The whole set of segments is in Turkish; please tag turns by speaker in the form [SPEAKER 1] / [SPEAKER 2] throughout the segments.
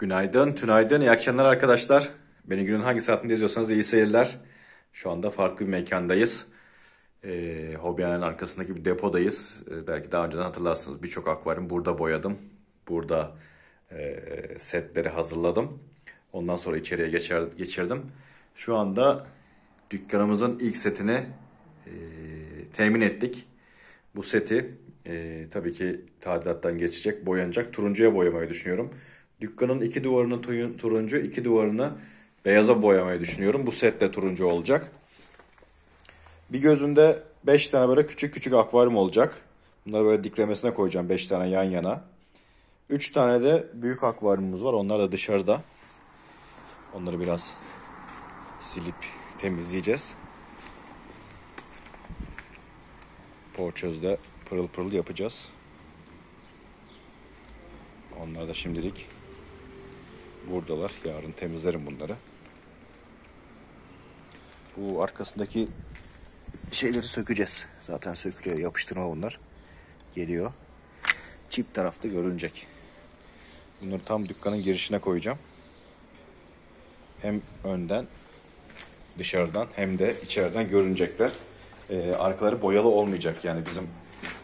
[SPEAKER 1] Günaydın, tünaydın, iyi akşamlar arkadaşlar. Beni günün hangi saatinde izliyorsanız iyi seyirler. Şu anda farklı bir mekandayız. Ee, Hobihanenin arkasındaki bir depodayız. Ee, belki daha önceden hatırlarsınız birçok akvaryum burada boyadım. Burada e, setleri hazırladım. Ondan sonra içeriye geçer, geçirdim. Şu anda dükkanımızın ilk setini e, temin ettik. Bu seti e, tabii ki tadilattan geçecek, boyanacak. Turuncuya boyamayı düşünüyorum. Dükkanın iki duvarını turuncu, iki duvarını beyaza boyamayı düşünüyorum. Bu set de turuncu olacak. Bir gözünde 5 tane böyle küçük küçük akvaryum olacak. Bunları böyle diklemesine koyacağım 5 tane yan yana. 3 tane de büyük akvaryumumuz var. Onlar da dışarıda. Onları biraz silip temizleyeceğiz. Porçözde pırıl pırıl yapacağız. Onlar da şimdilik buradalar. Yarın temizlerim bunları. Bu arkasındaki şeyleri sökeceğiz. Zaten sökülüyor. Yapıştırma bunlar. Geliyor. Çift tarafta görünecek. Bunları tam dükkanın girişine koyacağım. Hem önden dışarıdan hem de içeriden görünecekler. Ee, arkaları boyalı olmayacak yani bizim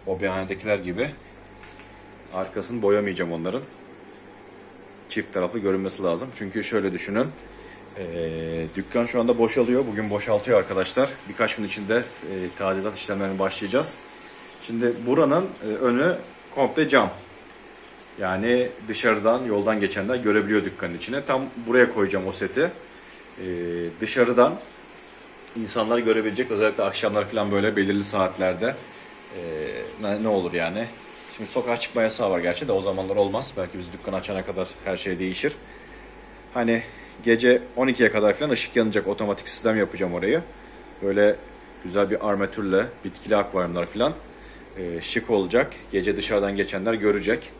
[SPEAKER 1] o bihanedekiler gibi. Arkasını boyamayacağım onların. Çift taraflı görünmesi lazım. Çünkü şöyle düşünün. Ee, dükkan şu anda boşalıyor. Bugün boşaltıyor arkadaşlar. Birkaç gün içinde e, tadilat işlemlerine başlayacağız. Şimdi buranın e, önü komple cam. Yani dışarıdan yoldan geçenler görebiliyor dükkanın içine. Tam buraya koyacağım o seti. Ee, dışarıdan insanlar görebilecek. Özellikle akşamlar falan böyle belirli saatlerde ne, ne olur yani. Şimdi sokağa çıkma yasağı var gerçi de o zamanlar olmaz. Belki biz dükkan açana kadar her şey değişir. Hani gece 12'ye kadar falan ışık yanacak otomatik sistem yapacağım orayı. Böyle güzel bir armatürle bitkili akvaryumlar falan e, şık olacak. Gece dışarıdan geçenler görecek.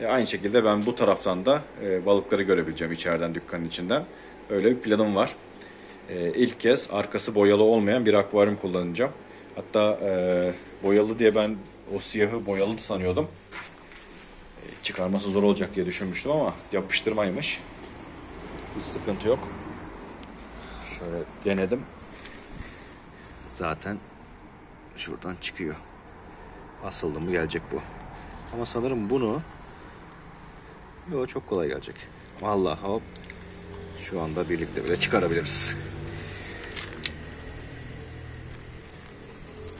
[SPEAKER 1] E, aynı şekilde ben bu taraftan da e, balıkları görebileceğim içeriden dükkanın içinden. Öyle bir planım var. E, ilk kez arkası boyalı olmayan bir akvaryum kullanacağım. Hatta e, boyalı diye ben o siyahı boyalı sanıyordum. E, çıkarması zor olacak diye düşünmüştüm ama yapıştırmaymış. Hiç sıkıntı yok. Şöyle denedim. Zaten şuradan çıkıyor. Asıldı mı gelecek bu. Ama sanırım bunu Yo çok kolay gelecek. Vallahi hop şu anda birlikte bile çıkarabiliriz.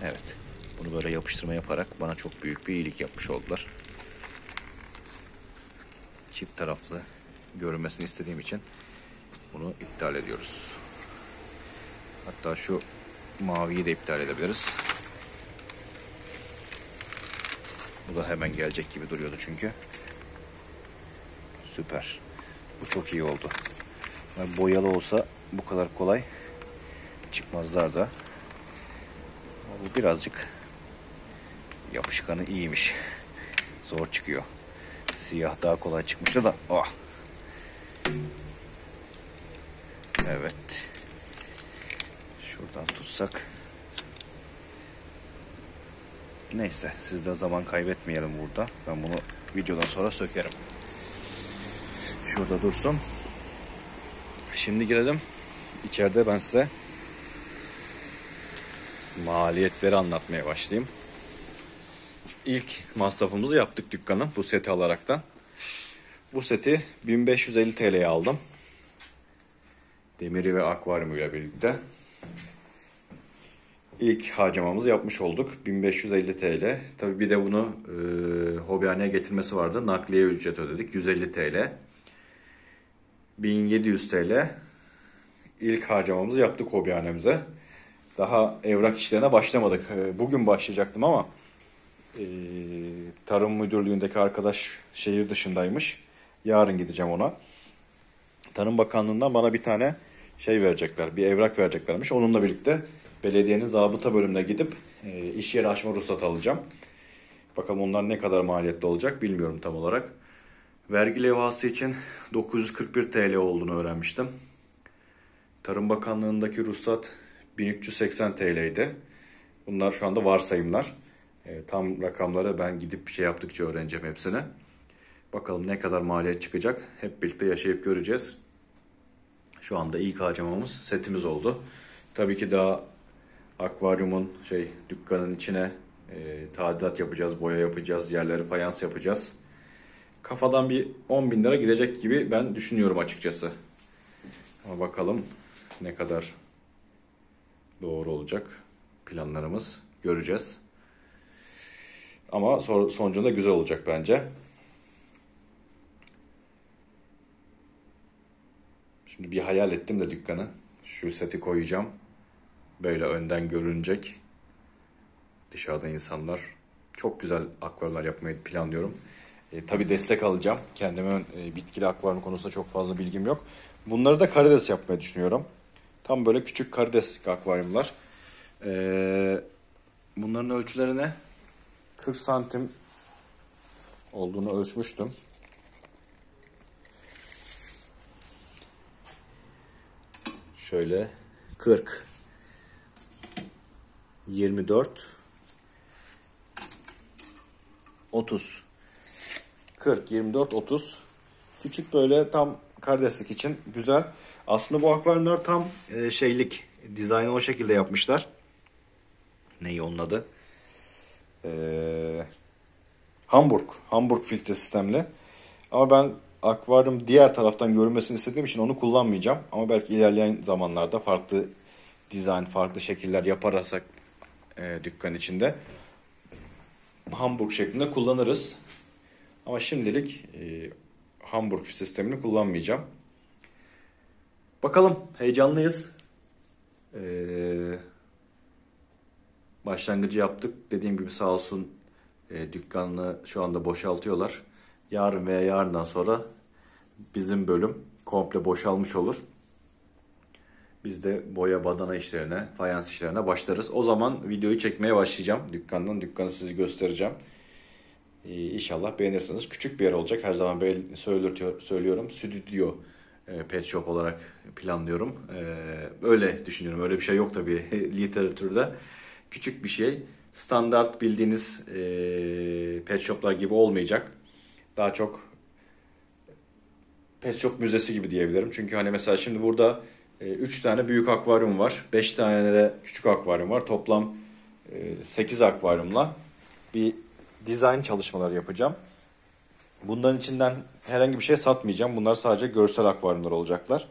[SPEAKER 1] Evet. Bunu böyle yapıştırma yaparak bana çok büyük bir iyilik yapmış oldular. Çift taraflı görünmesini istediğim için bunu iptal ediyoruz. Hatta şu maviyi de iptal edebiliriz. Bu da hemen gelecek gibi duruyordu çünkü. Süper. Bu çok iyi oldu. Boyalı olsa bu kadar kolay çıkmazlar da. Bu birazcık yapışkanı iyiymiş. Zor çıkıyor. Siyah daha kolay çıkmıştı da. Oh. Evet. Şuradan tutsak. Neyse siz de zaman kaybetmeyelim burada. Ben bunu videodan sonra sökerim. Şurada dursun. Şimdi girelim. İçeride ben size maliyetleri anlatmaya başlayayım. İlk masrafımızı yaptık dükkanın bu seti alaraktan. Bu seti 1550 TL'ye aldım. Demiri ve akvaryumuyla birlikte. İlk harcamamızı yapmış olduk. 1550 TL. Tabii bir de bunu e, hobihaneye getirmesi vardı. Nakliye ücret ödedik. 150 TL. 1700 TL ilk harcamamızı yaptık hobihanemize. Daha evrak işlerine başlamadık. Ee, Bugün başlayacaktım ama e, Tarım Müdürlüğü'ndeki arkadaş şehir dışındaymış. Yarın gideceğim ona. Tarım Bakanlığı'ndan bana bir tane şey verecekler, bir evrak vereceklermiş. Onunla birlikte belediyenin zabıta bölümüne gidip e, iş yeri açma ruhsatı alacağım. Bakalım onlar ne kadar maliyetli olacak bilmiyorum tam olarak. Vergi levhası için 941 TL olduğunu öğrenmiştim. Tarım Bakanlığı'ndaki ruhsat 1380 TL'ydi. Bunlar şu anda varsayımlar. E, tam rakamları ben gidip bir şey yaptıkça öğreneceğim hepsini. Bakalım ne kadar maliyet çıkacak. Hep birlikte yaşayıp göreceğiz. Şu anda ilk harcamamız setimiz oldu. Tabii ki daha akvaryumun şey dükkanın içine e, tadilat yapacağız, boya yapacağız, yerleri fayans yapacağız. Kafadan bir 10 bin lira gidecek gibi ben düşünüyorum açıkçası. Ama bakalım ne kadar doğru olacak planlarımız göreceğiz. Ama sonucunda güzel olacak bence. Şimdi bir hayal ettim de dükkanı. Şu seti koyacağım. Böyle önden görünecek. Dışarıda insanlar. Çok güzel akvaryumlar yapmayı planlıyorum. E, tabii destek alacağım. Kendime e, bitkili akvaryum konusunda çok fazla bilgim yok. Bunları da karides yapmayı düşünüyorum. Tam böyle küçük karideslik akvaryumlar. E, bunların ölçüleri ne? 40 santim olduğunu ölçmüştüm. Şöyle 40 24 30 40 24 30 küçük böyle tam kardeşlik için güzel. Aslında bu akvaryumlar tam e, şeylik dizaynı o şekilde yapmışlar. Neyi onun adı? Ee, Hamburg. Hamburg filtre sistemli. Ama ben akvaryum diğer taraftan görünmesini istediğim için onu kullanmayacağım. Ama belki ilerleyen zamanlarda farklı dizayn, farklı şekiller yaparsak e, dükkan içinde Hamburg şeklinde kullanırız. Ama şimdilik e, Hamburg sistemini kullanmayacağım. Bakalım heyecanlıyız. Ee, başlangıcı yaptık. Dediğim gibi sağ olsun e, dükkanını şu anda boşaltıyorlar. Yarın veya yarından sonra bizim bölüm komple boşalmış olur. Biz de boya badana işlerine, fayans işlerine başlarız. O zaman videoyu çekmeye başlayacağım dükkandan. Dükkanı sizi göstereceğim. Ee, inşallah beğenirsiniz. Küçük bir yer olacak. Her zaman söylüyorum. Stüdyo e, pet shop olarak planlıyorum. Ee, öyle düşünüyorum. Öyle bir şey yok tabii literatürde. Küçük bir şey. Standart bildiğiniz e, pet shoplar gibi olmayacak. Daha çok pet shop müzesi gibi diyebilirim. Çünkü hani mesela şimdi burada 3 e, tane büyük akvaryum var. 5 tane de küçük akvaryum var. Toplam 8 akvaryumla bir dizayn çalışmaları yapacağım. Bunların içinden herhangi bir şey satmayacağım. Bunlar sadece görsel akvaryumlar olacaklar.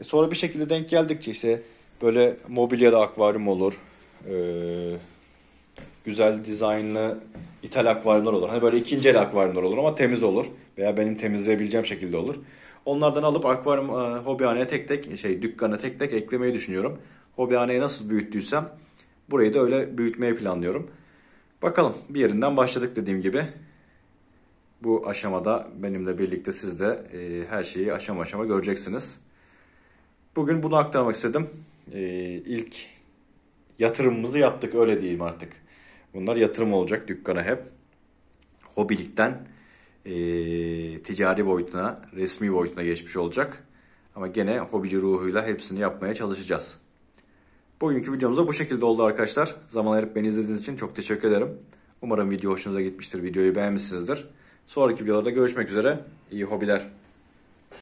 [SPEAKER 1] E sonra bir şekilde denk geldikçe işte böyle mobilyada akvaryum olur. Ee, güzel dizaynlı ithal akvaryumlar olur. Hani böyle ikinci el akvaryumlar olur ama temiz olur. Veya benim temizleyebileceğim şekilde olur. Onlardan alıp akvaryum e, hobihaneye tek tek şey dükkana tek tek eklemeyi düşünüyorum. Hobihaneyi nasıl büyüttüysem burayı da öyle büyütmeyi planlıyorum. Bakalım bir yerinden başladık dediğim gibi. Bu aşamada benimle birlikte siz de e, her şeyi aşama aşama göreceksiniz. Bugün bunu aktarmak istedim. E, ilk yatırımımızı yaptık öyle diyeyim artık. Bunlar yatırım olacak dükkana hep. Hobilikten e, ticari boyutuna, resmi boyutuna geçmiş olacak. Ama gene hobici ruhuyla hepsini yapmaya çalışacağız. Bugünkü videomuz da bu şekilde oldu arkadaşlar. Zaman ayırıp beni izlediğiniz için çok teşekkür ederim. Umarım video hoşunuza gitmiştir. Videoyu beğenmişsinizdir. Sonraki videolarda görüşmek üzere. İyi hobiler.